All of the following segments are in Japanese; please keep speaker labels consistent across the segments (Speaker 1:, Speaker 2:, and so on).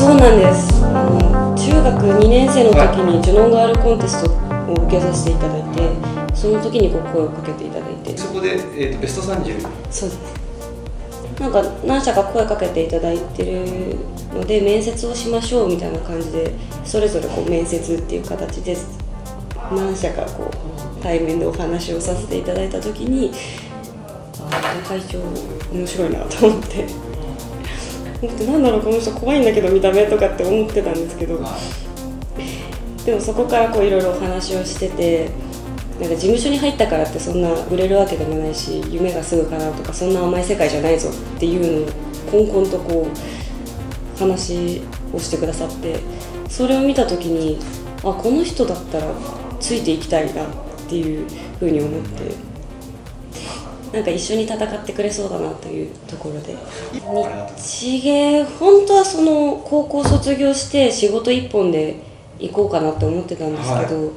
Speaker 1: そうなんです。あの中学2年生の時にジュノンガールコンテストを受けさせていただいてその時にご声をかけていただいて。
Speaker 2: そこで、えーと、ベスト30
Speaker 1: そうです。なんか何社か声かけていただいてるので面接をしましょうみたいな感じでそれぞれこう面接っていう形で何社かこう対面でお話をさせていただいた時にああ会長面白いなと思って思ってなんだろうこの人怖いんだけど見た目とかって思ってたんですけど。でもそこからこういろいろお話をしててなんか事務所に入ったからってそんな売れるわけでもないし夢がすぐかなとかそんな甘い世界じゃないぞっていうのをこんこんとこう話をしてくださってそれを見た時にあこの人だったらついていきたいなっていうふうに思ってなんか一緒に戦ってくれそうだなというところで。日芸本当はその高校卒業して仕事一本で行こうかなって思ってたんですけど、はい、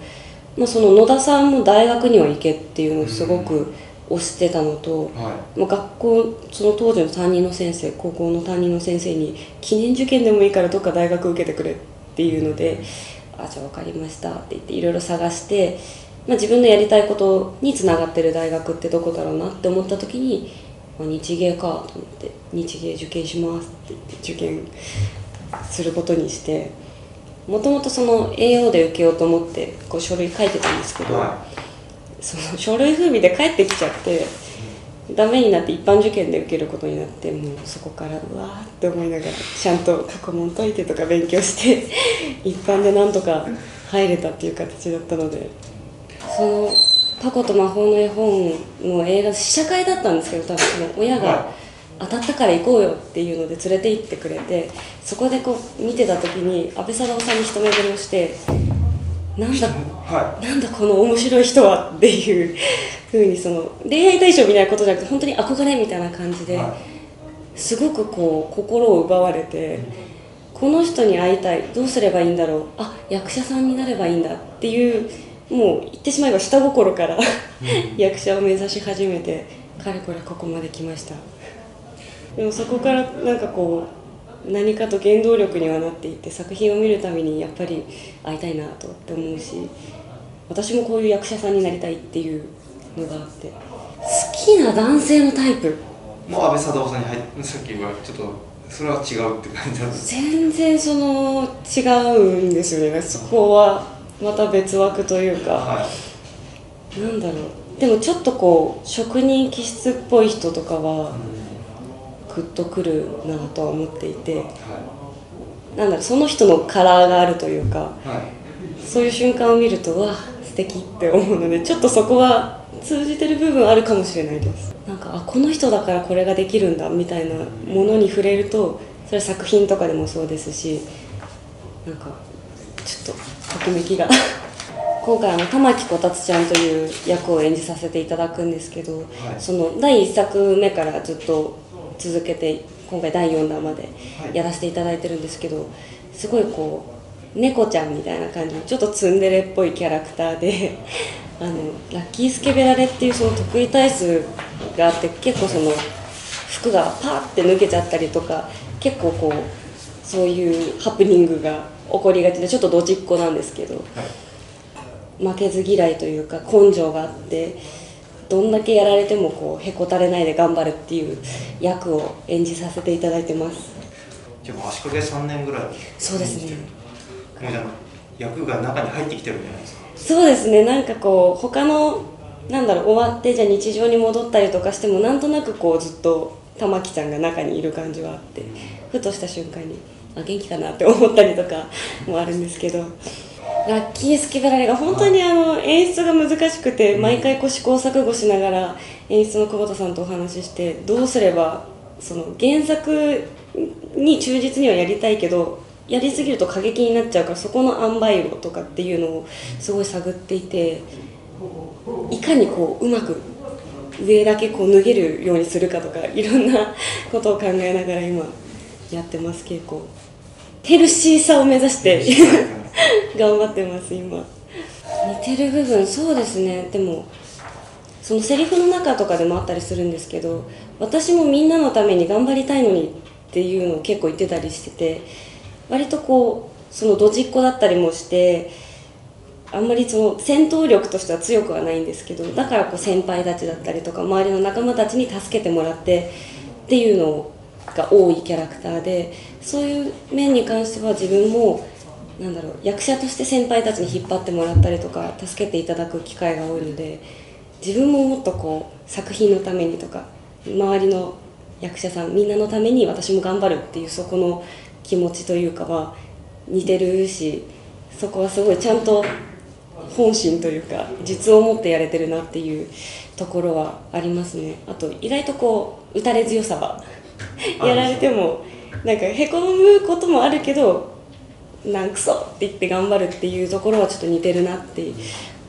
Speaker 1: まあ、その野田さんも大学には行けっていうのをすごく推してたのと、はい、まあ、学校その当時の担任の先生高校の担任の先生に記念受験でもいいからどっか大学受けてくれっていうのであじゃあ分かりましたって言っていろいろ探して、まあ、自分のやりたいことにつながってる大学ってどこだろうなって思った時に、まあ、日芸かと思って日芸受験しますって言って受験することにしてもともとその AO で受けようと思ってこう書類書いてたんですけど、はい、その書類風味で帰ってきちゃって。ダメになって一般受験で受けることになってもうそこからうわーって思いながらちゃんと過去問解いてとか勉強して一般でなんとか入れたっていう形だったのでその「タコと魔法の絵本」の映画試写会だったんですけど多分その親が当たったから行こうよっていうので連れて行ってくれてそこでこう見てた時に阿部サダヲさんに一目惚れをしてなんだ、はい、なんだこの面白い人はっていう ふうにその恋愛対象みたいなことじゃなくて本当に憧れみたいな感じで、はい、すごくこう心を奪われて、この人に会いたいどうすればいいんだろうあ役者さんになればいいんだっていうもう言ってしまえば下心から役者を目指し始めてかれこれここまで来ました。でもそこからなんかこう何かと原動力にはなっていて作品を見るためにやっぱり会いたいなとって思うし私もこういう役者さんになりたいっていうのがあって好きな男性のタイプ？
Speaker 2: もう安倍貞夫さんに入ってさっきはちょっとそれは違うって感じなんです
Speaker 1: 全然その違うんですよね。そこはまた別枠というか、はい、なんだろう。でもちょっとこう職人気質っぽい人とかは、うん。グッとくるなとは思っていて、はい、なんだろうその人のカラーがあるというか、はい、そういう瞬間を見るとわ素敵って思うのでちょっとそこは通じてる部分あるかもしれないです。なんかあこの人だからこれができるんだみたいなものに触れるとそれ作品とかでもそうですしなんかちょっとときめきが今回あの玉木こたつちゃんという役を演じさせていただくんですけど、はい、その第1作目からずっと続けて今回第4弾までやらせていただいてるんですけどすごいこう猫ちゃんみたいな感じのちょっとツンデレっぽいキャラクターであのラッキースケベラレっていうその得意体数があって結構その服がパーって抜けちゃったりとか結構こうそういうハプニングが起こりがちでちょっとどちっこなんですけど、負けず嫌いというか根性があって。どんだけやられてもこうへこたれないで頑張るっていう役を演じさせていただいてます。
Speaker 2: じゃあ足掛け3年ぐらい
Speaker 1: そうですね。
Speaker 2: もうじゃ役が中に入ってきてるんじゃないですか？
Speaker 1: そうですね。なんかこう他のなんだろう終わってじゃあ日常に戻ったりとかしてもなんとなくこうずっと玉木ちゃんが中にいる感じはあってふとした瞬間にあ元気かなって思ったりとかもあるんですけど。ラッキースケベラレが本当にあの演出が難しくて毎回こう試行錯誤しながら演出の久保田さんとお話ししてどうすればその原作に忠実にはやりたいけどやりすぎると過激になっちゃうからそこの塩梅をとかっていうのをすごい探っていていかにこううまく上だけこう脱げるようにするかとかいろんなことを考えながら今やってます稽古ヘルシーさを目指して頑張ってます今。似てる部分そうですね。でもそのセリフの中とかでもあったりするんですけど私もみんなのために頑張りたいのにっていうのを結構言ってたりしてて割とこうそのドジっ子だったりもしてあんまりその戦闘力としては強くはないんですけどだからこう先輩たちだったりとか周りの仲間たちに助けてもらってっていうのが多いキャラクターでそういう面に関しては自分もなんだろう役者として先輩たちに引っ張ってもらったりとか助けていただく機会が多いので自分ももっとこう作品のためにとか周りの役者さんみんなのために私も頑張るっていうそこの気持ちというかは似てるしそこはすごいちゃんと本心というか実を持ってやれてるなっていうところはありますね。あと意外とこう打たれ強さは やられてもなんかへこむこともあるけどなんくそって言って頑張るっていうところはちょっと似てるなって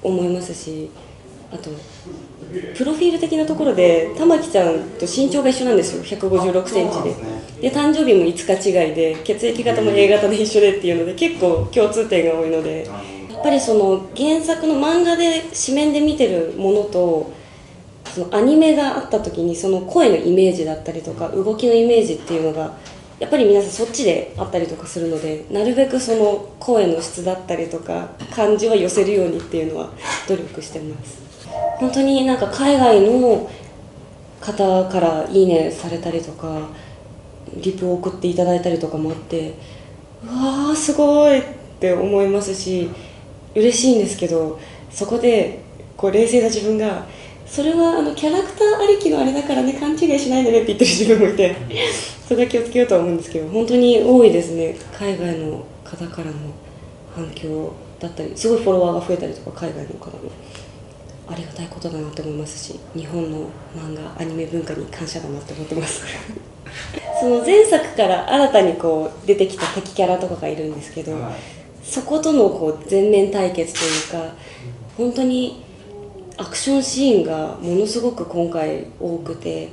Speaker 1: 思いますしあとプロフィール的なところで玉木ちゃんと身長が一緒なんですよ。1 5 6センチで。で誕生日も5日違いで血液型も A 型で一緒でっていうので結構共通点が多いので。やっぱりその原作の漫画で紙面で見てるものとそのアニメがあった時にその声のイメージだったりとか動きのイメージっていうのがやっぱり皆さんそっちであったりとかするのでなるべくその声の質だったりとか感じは寄せるようにっていうのは努力してます。本当になんか海外の方から「いいね」されたりとかリプを送っていただいたりとかもあってうわーすごいって思いますし嬉しいんですけどそこでこう冷静な自分がそれはあのキャラクターありきのあれだからね勘違いしないでねって言ってる自分もいてそれは気をつけようとは思うんですけど本当に多いですね。海外の方からの反響だったりすごいフォロワーが増えたりとか海外の方のありがたいことだなと思いますし日本の漫画アニメ文化に感謝だなって思ってます。その前作から新たにこう出てきた敵キャラとかがいるんですけど、はい、そことのこう全面対決というか本当にアクションシーンがものすごく今回多くて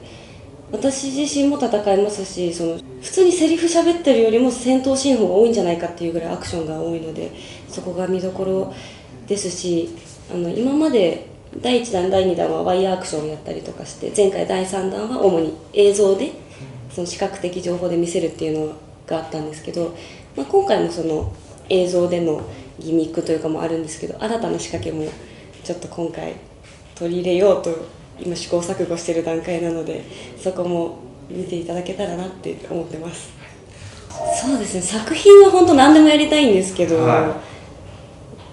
Speaker 1: 私自身も戦いますしその普通にセリフ喋ってるよりも戦闘シーンの方が多いんじゃないかっていうぐらいアクションが多いのでそこが見どころですしあの今まで第1弾第2弾はワイヤーアクションやったりとかして前回第3弾は主に映像でその視覚的情報で見せるっていうのがあったんですけど、まあ、今回もその映像でのギミックというかもあるんですけど新たな仕掛けもちょっと今回取り入れようと今試行錯誤してる段階なのでそこも見ていただけたらなって思ってます。そうですね。作品は本当何でもやりたいんですけど、は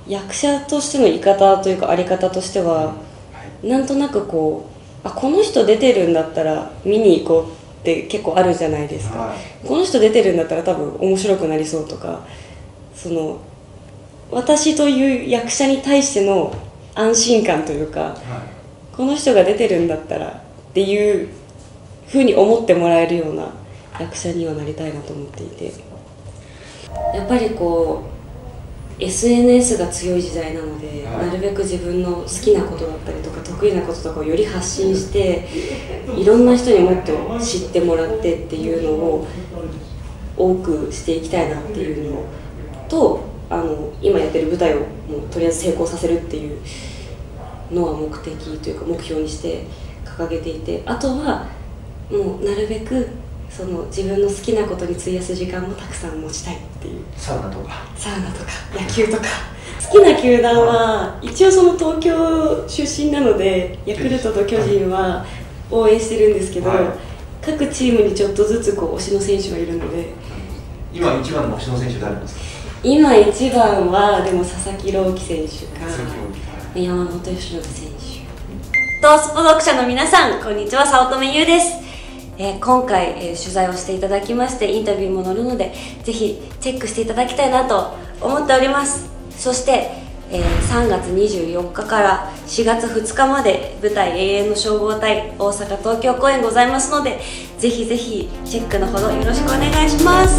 Speaker 1: い、役者としての言い方というかあり方としては、はい、なんとなくこうあこの人出てるんだったら見に行こうって結構あるじゃないですか、はい、この人出てるんだったら多分面白くなりそうとかその私という役者に対しての安心感というか、はい、この人が出てるんだったらっていうふうに思ってもらえるような役者にはなりたいなと思っていて。やっぱりこう SNS が強い時代なので、はい、なるべく自分の好きなことだったりとか得意なこととかをより発信していろんな人にもっと知ってもらってっていうのを多くしていきたいなっていうのとあの今やってる舞台をもうとりあえず成功させるっていうのは目的というか目標にして掲げていてあとはもうなるべくその自分の好きなことに費やす時間もたくさん持ちたいっていう。
Speaker 2: サウナとか。
Speaker 1: サウナとか野球とか。好きな球団は一応その東京出身なのでヤクルトと巨人は応援してるんですけど、はい、各チームにちょっとずつこう推しの選手がいるので
Speaker 2: 今一番の推しの選手誰ですか？
Speaker 1: 今一番はでも佐々木朗希選手か。山本由伸選手。トースポ読者の皆さんこんにちは早乙女優です、えー、今回、えー、取材をしていただきましてインタビューも載るのでぜひチェックしていただきたいなと思っております。そしてえー、3月24日から4月2日まで舞台永遠の消防隊大阪東京公演ございますのでぜひぜひチェックのほどよろしくお願いします。